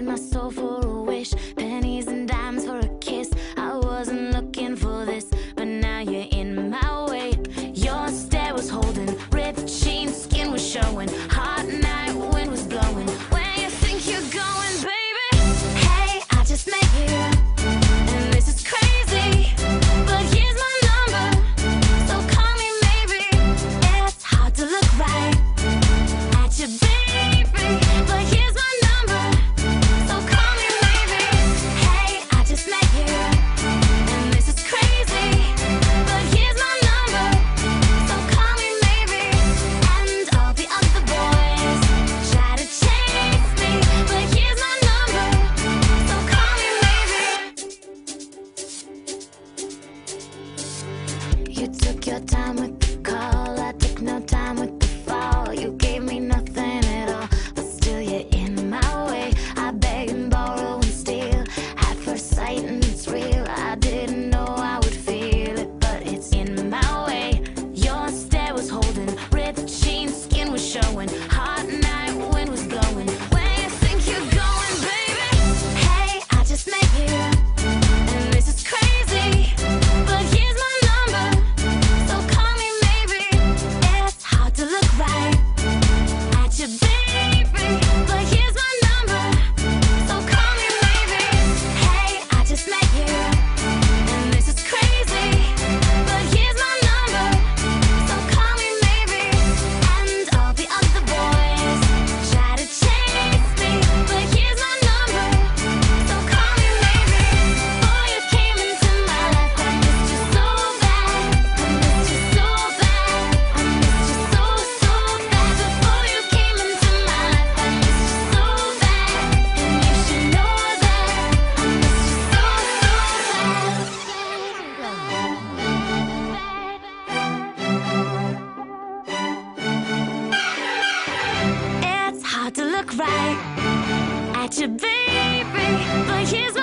in my soul. You took your time with the call. right at your baby, but here's